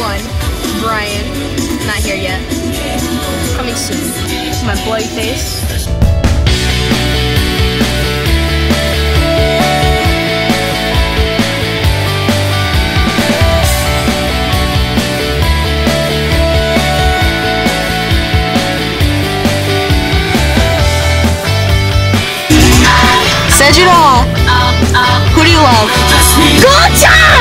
one, Brian. Not here yet. Coming soon. My boy face. Sajiro! Uh, uh, Who do you love? Gotcha!